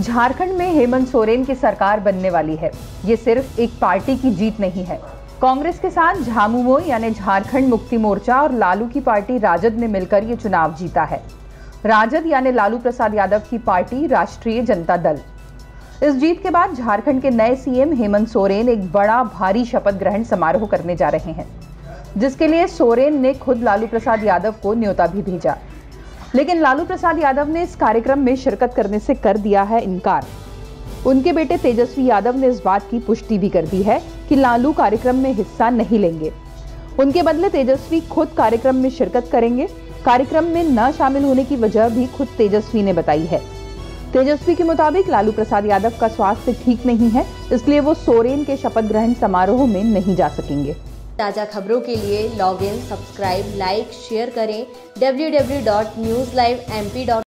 झारखंड में हेमंत सोरेन की सरकार बनने वाली है। ये सिर्फ़ एक पार्टी की जीत नहीं है। कांग्रेस के साथ झामुमो यानी झारखंड मुक्ति मोर्चा और लालू की पार्टी राजद ने मिलकर ये चुनाव जीता है। राजद यानी लालू प्रसाद यादव की पार्टी राष्ट्रीय जनता दल। इस जीत के बाद झारखंड के नए सीएम हेमंत सोरेन एक बड़ा भारी शपथ ग्रहण समारोह करने जा रहे हैं, जिसके लिए सोरेन ने खुद लालू प्रसाद यादव को न्योता भी भेजा। लेकिन लालू प्रसाद यादव ने इस कार्यक्रम में शिरकत करने से कर दिया है इनकार। उनके बेटे तेजस्वी यादव ने इस बात की पुष्टि भी कर दी है कि लालू कार्यक्रम में हिस्सा नहीं लेंगे। उनके बदले तेजस्वी खुद कार्यक्रम में शिरकत करेंगे। कार्यक्रम में न शामिल होने की वजह भी खुद तेजस्वी ने बताई है। तेजस्वी के मुताबिक लालू प्रसाद यादव का स्वास्थ्य ठीक नहीं है, इसलिए वो सोरेन के शपथ ग्रहण समारोह में नहीं जा सकेंगे। ताज़ा खबरों के लिए log in subscribe like share करें। www.newslivemp.com